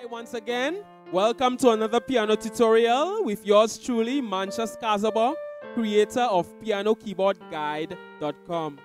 Hi once again. Welcome to another piano tutorial with yours truly, Mantius Cazaubon, creator of pianokeyboardguide.com.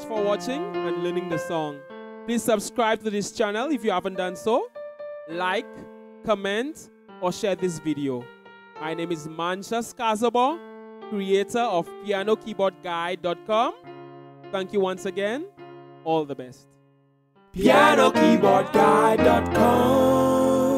much for watching and learning the song. Please subscribe to this channel if you haven't done so. Like, comment, or share this video. My name is Mantius Cazaubon, creator of PianoKeyboardGuide.com. Thank you once again. All the best. PianoKeyboardGuide.com